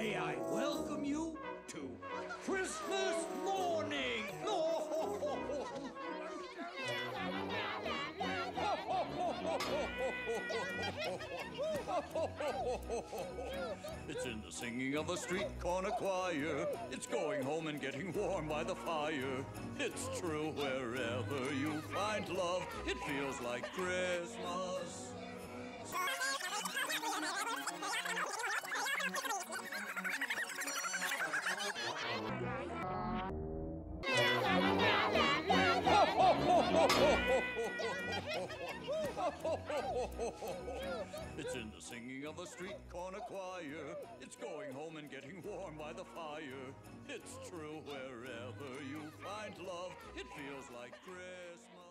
May I welcome you to Christmas morning? It's in the singing of a street corner choir. It's going home and getting warm by the fire. It's true wherever you find love, it feels like Christmas. It's in the singing of a street corner choir. It's going home and getting warm by the fire. It's true wherever you find love, it feels like Christmas.